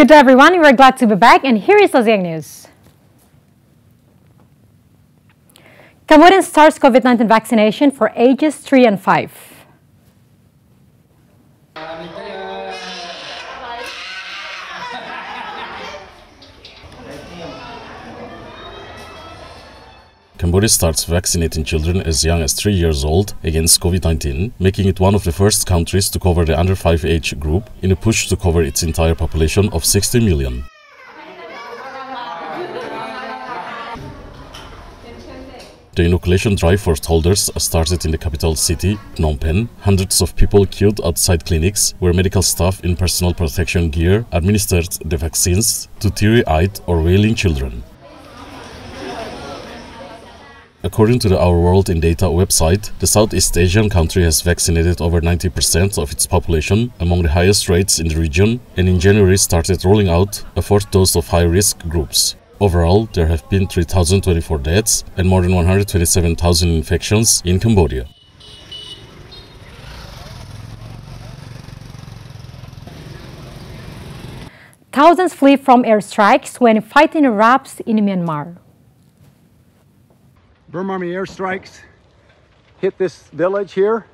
Good day, everyone. We're glad to be back, and here is ASEAN News. Cambodian starts COVID-19 vaccination for ages 3 and 5. Cambodia starts vaccinating children as young as 3 years old against COVID-19, making it one of the first countries to cover the under 5 age group in a push to cover its entire population of 60 million. The inoculation drive for toddlers started in the capital city, Phnom Penh. Hundreds of people queued outside clinics where medical staff in personal protection gear administered the vaccines to teary-eyed or wailing children. According to the Our World in Data website, the Southeast Asian country has vaccinated over 90% of its population, among the highest rates in the region, and in January started rolling out a fourth dose of high-risk groups. Overall, there have been 3,024 deaths and more than 127,000 infections in Cambodia. Thousands flee from airstrikes when fighting erupts in Myanmar. Burma Army airstrikes hit this village here.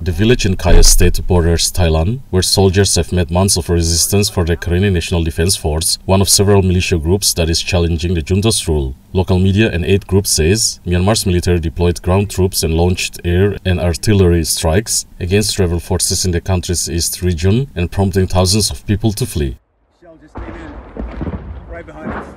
The village in Kayah State borders Thailand, where soldiers have met months of resistance for the Karenni National Defense Force, one of several militia groups that is challenging the junta's rule. Local media and aid group says Myanmar's military deployed ground troops and launched air and artillery strikes against rebel forces in the country's east region and prompting thousands of people to flee. Shell just came in right behind us.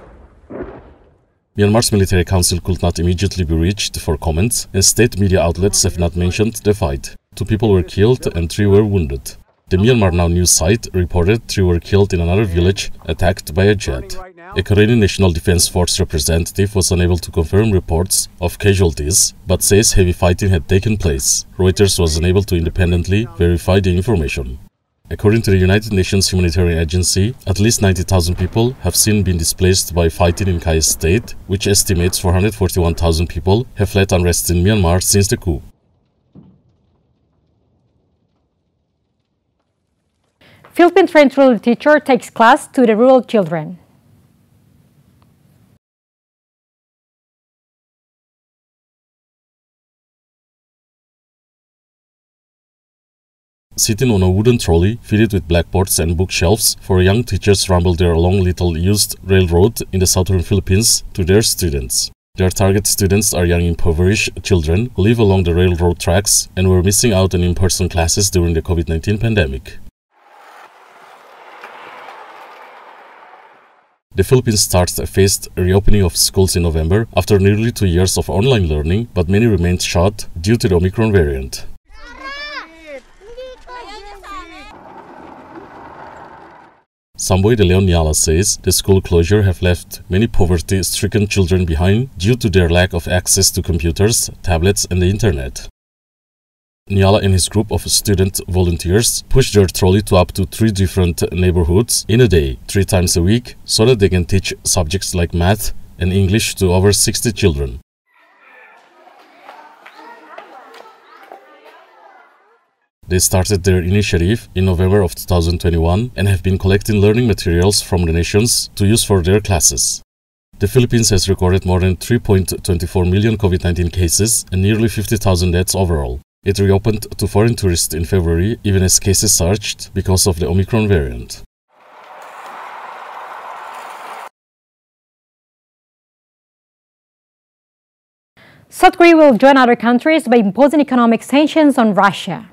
Myanmar's military council could not immediately be reached for comments, and state media outlets have not mentioned the fight. Two people were killed and three were wounded. The Myanmar Now news site reported three were killed in another village attacked by a jet. A Karenni National Defense Force representative was unable to confirm reports of casualties, but says heavy fighting had taken place. Reuters was unable to independently verify the information. According to the United Nations Humanitarian Agency, at least 90,000 people have seen been displaced by fighting in Kayah state, which estimates 441,000 people have fled unrest in Myanmar since the coup. Philippine rural teacher takes class to the rural children. Sitting on a wooden trolley fitted with blackboards and bookshelves for young teachers rumble their long little used railroad in the southern Philippines to their students. Their target students are young impoverished children who live along the railroad tracks and were missing out on in-person classes during the COVID-19 pandemic. The Philippines starts a phased reopening of schools in November after nearly two years of online learning, but many remained shut due to the Omicron variant. Samboy de Leon Nyala says the school closure have left many poverty-stricken children behind due to their lack of access to computers, tablets and the internet. Nyala and his group of student volunteers push their trolley to up to three different neighborhoods in a day, three times a week, so that they can teach subjects like math and English to over 60 children. They started their initiative in November of 2021 and have been collecting learning materials from the nations to use for their classes. The Philippines has recorded more than 3.24 million COVID-19 cases and nearly 50,000 deaths overall. It reopened to foreign tourists in February even as cases surged because of the Omicron variant. South Korea will join other countries by imposing economic sanctions on Russia.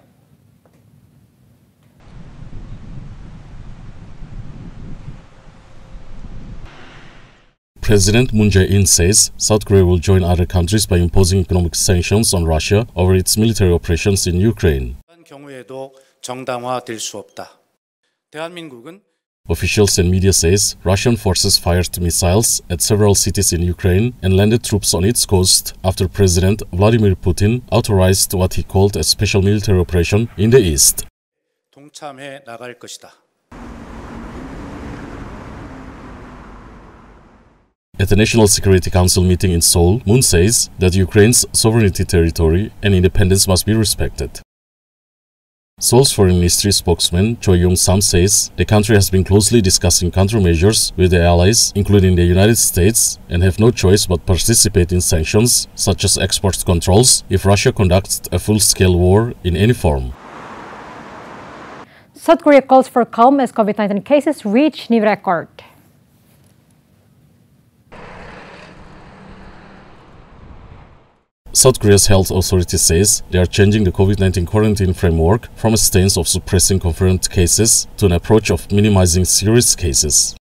President Moon Jae-in says South Korea will join other countries by imposing economic sanctions on Russia over its military operations in Ukraine. 경우에도 정당화될 수 없다. 대한민국은 Officials and media says Russian forces fired missiles at several cities in Ukraine and landed troops on its coast after President Vladimir Putin authorized what he called a special military operation in the east. 동참해 나갈 것이다. At the National Security Council meeting in Seoul, Moon says that Ukraine's sovereignty territory and independence must be respected. Seoul's Foreign Ministry spokesman Choi Young-sam says the country has been closely discussing countermeasures with the allies, including the United States, and have no choice but participate in sanctions, such as export controls, if Russia conducts a full-scale war in any form. South Korea calls for calm as COVID-19 cases reach new record. South Korea's health authority says they are changing the COVID-19 quarantine framework from a stance of suppressing confirmed cases to an approach of minimizing serious cases.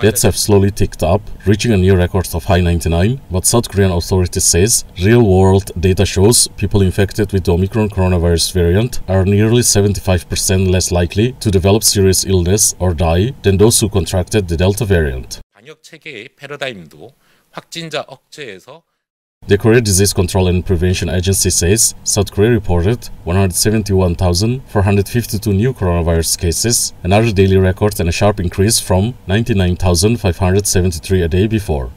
Deaths have slowly ticked up, reaching a new record of high 99, but South Korean authorities says real-world data shows people infected with the Omicron coronavirus variant are nearly 75% less likely to develop serious illness or die than those who contracted the Delta variant. 방역 체계의 패러다임도 확진자 억제에서 The Korea Disease Control and Prevention Agency says South Korea reported 171,452 new coronavirus cases, another daily record and a sharp increase from 99,573 a day before.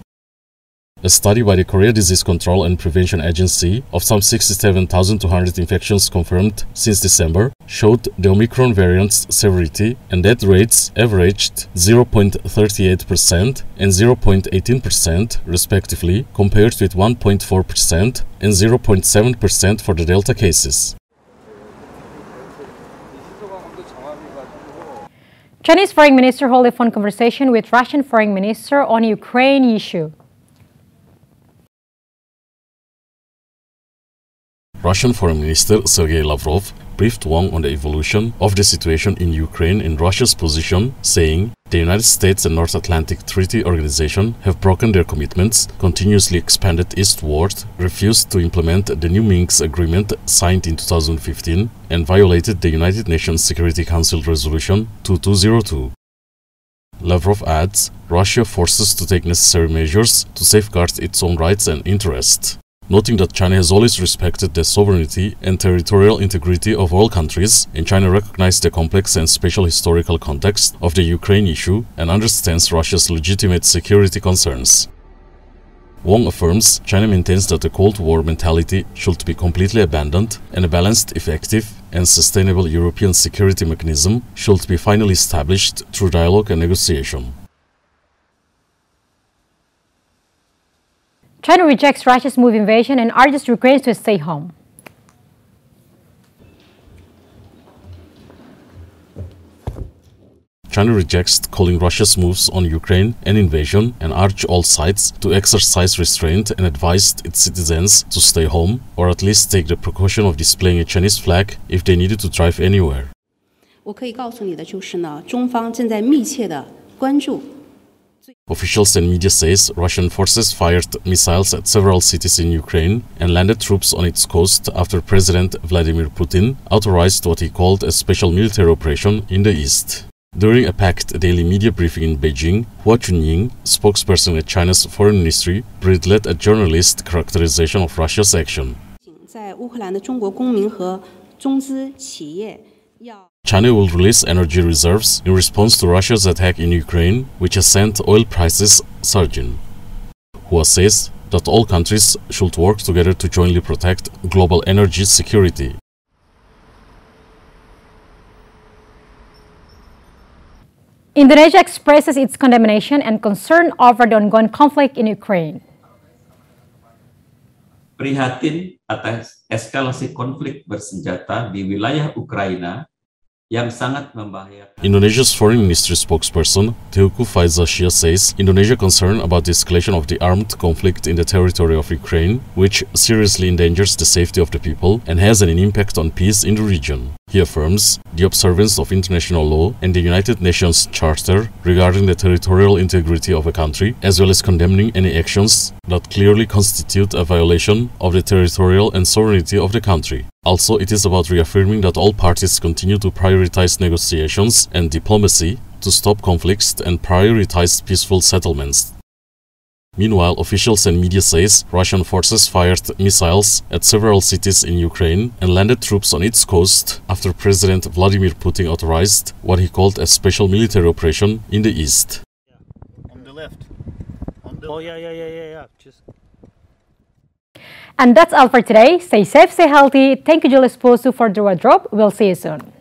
A study by the Korea Disease Control and Prevention Agency of some 67,200 infections confirmed since December showed the Omicron variant's severity and death rates averaged 0.38% and 0.18% respectively compared with 1.4% and 0.7% for the Delta cases. Chinese Foreign Minister held a phone conversation with Russian Foreign Minister on Ukraine issue. Russian Foreign Minister Sergei Lavrov briefed Wang on the evolution of the situation in Ukraine and Russia's position, saying the United States and North Atlantic Treaty Organization have broken their commitments, continuously expanded eastward, refused to implement the new Minsk agreement signed in 2015, and violated the United Nations Security Council Resolution 2202. Lavrov adds, Russia forces to take necessary measures to safeguard its own rights and interests noting that China has always respected the sovereignty and territorial integrity of all countries, and China recognizes the complex and special historical context of the Ukraine issue and understands Russia's legitimate security concerns. Wang affirms China maintains that the Cold War mentality should be completely abandoned and a balanced, effective, and sustainable European security mechanism should be finally established through dialogue and negotiation. China rejects Russia's move invasion and urges Ukrainians to stay home. China rejects calling Russia's moves on Ukraine an invasion and urged all sides to exercise restraint and advised its citizens to stay home or at least take the precaution of displaying a Chinese flag if they needed to drive anywhere. 我可以告诉你的就是呢，中方正在密切的关注 Officials and media says Russian forces fired missiles at several cities in Ukraine and landed troops on its coast after President Vladimir Putin authorized what he called a special military operation in the east. During a packed daily media briefing in Beijing, Hua Chunying, spokesperson at China's foreign ministry, breathed a journalist characterization of Russia's action. 在乌克兰的中国公民和中资企业要。 China will release energy reserves in response to Russia's attack in Ukraine, which has sent oil prices surging. Hua says that all countries should work together to jointly protect global energy security. Indonesia expresses its condemnation and concern over the ongoing conflict in Ukraine. Prihatin atas eskalasi konflik bersenjata di wilayah Ukraina yang sangat membahayakan. Indonesia's foreign ministry spokesperson Teuku Faizasyah says Indonesia concerned about the escalation of the armed conflict in the territory of Ukraine, which seriously endangers the safety of the people and has an impact on peace in the region. He affirms the observance of international law and the United Nations Charter regarding the territorial integrity of a country, as well as condemning any actions that clearly constitute a violation of the territorial and sovereignty of the country. Also, it is about reaffirming that all parties continue to prioritize negotiations and diplomacy to stop conflicts and prioritize peaceful settlements. Meanwhile, officials and media says Russian forces fired missiles at several cities in Ukraine and landed troops on its coast after President Vladimir Putin authorized what he called a special military operation in the east. On the left. On the oh yeah, yeah, yeah, yeah, yeah. Just And that's all for today. Stay safe, stay healthy. Thank you, Julius Posu, for the wardrobe. We'll see you soon.